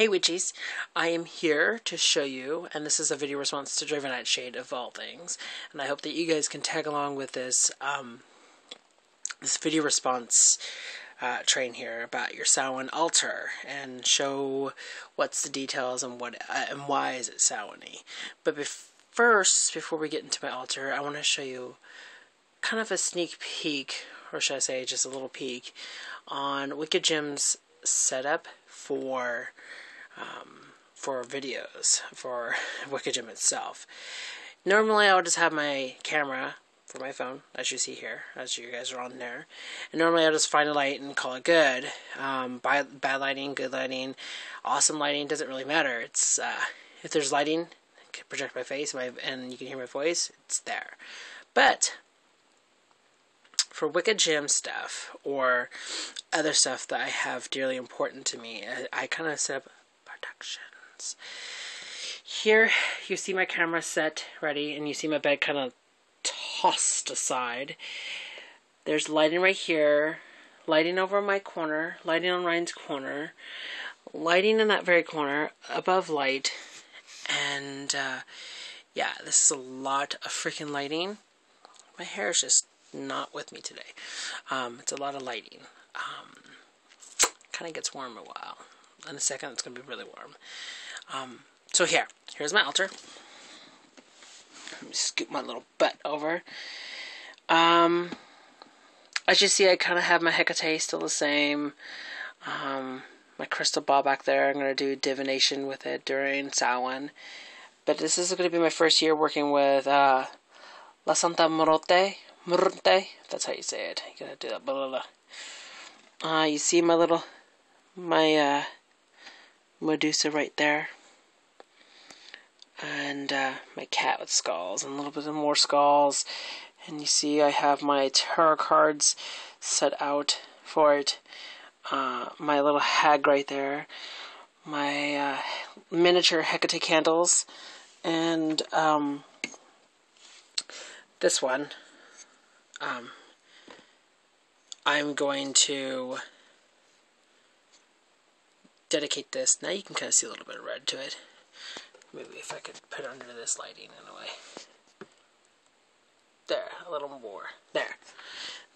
Hey witchies, I am here to show you, and this is a video response to DrevenNightShade of all things, and I hope that you guys can tag along with this um, this video response uh, train here about your Samhain altar and show what's the details and what uh, and why is it Samhain-y. But first, before we get into my altar, I want to show you kind of a sneak peek, or should I say, just a little peek on WiccaGem's setup for um, for videos for WiccaGem itself. Normally, I would just have my camera for my phone, as you see here, as you guys are on there. And normally, I'll just find a light and call it good. Um, bad, bad lighting, good lighting, awesome lighting doesn't really matter. It's uh, if there's lighting, I can project my face my, and you can hear my voice. It's there, but for WiccaGem stuff or other stuff that I have dearly important to me, I, I kind of set up Here you see my camera set ready and you see my bed kind of tossed aside. There's lighting right here, lighting over my corner, lighting on Ryan's corner, lighting in that very corner, above light, and uh, yeah, this is a lot of freaking lighting. My hair is just not with me today. Um, it's a lot of lighting. Um, kind of gets warm a while. In a second, it's going to be really warm. Um, so here, here's my altar. Let me scoot my little butt over. Um, as you see, I kind of have my Hecate still the same. Um, my crystal ball back there. I'm going to do divination with it during Samhain. But this is going to be my first year working with uh, La Santa Morote. Morote. That's how you say it. You gotta do that. Blah, blah, blah. Uh, you see my little, my uh, Medusa right there. And uh, my cat with skulls and a little bit of more skulls. And you see I have my tarot cards set out for it. Uh, my little hag right there. My uh, miniature Hecate candles. And um, this one. Um, I'm going to dedicate this. Now you can kind of see a little bit of red to it. Maybe if I could put under this lighting in a way. There, a little more. There.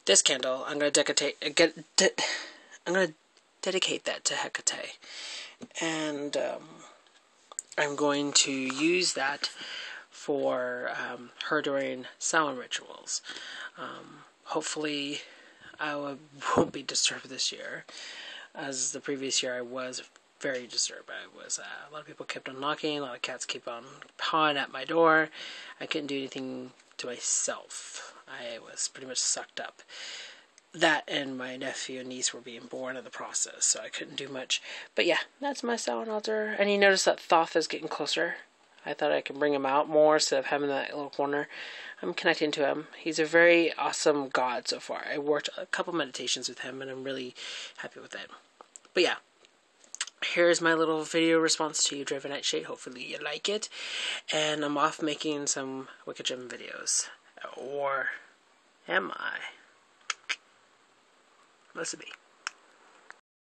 This candle, I'm going to dedicate. Uh, I'm to dedicate that to Hecate, and um, I'm going to use that for um, her during Samhain rituals. Um, hopefully, I won't be disturbed this year. As the previous year, I was very disturbed. I was uh, a lot of people kept on knocking, a lot of cats kept on pawing at my door. I couldn't do anything to myself. I was pretty much sucked up. That and my nephew and niece were being born in the process, so I couldn't do much. But yeah, that's my Samhain altar. And you notice that Thoth is getting closer. I thought I could bring him out more instead of having that little corner. I'm connecting to him. He's a very awesome god so far. I worked a couple meditations with him and I'm really happy with it. But yeah, here's my little video response to you, DrevenNightShade. Hopefully you like it. And I'm off making some WiccaGem videos. Or am I? Must be.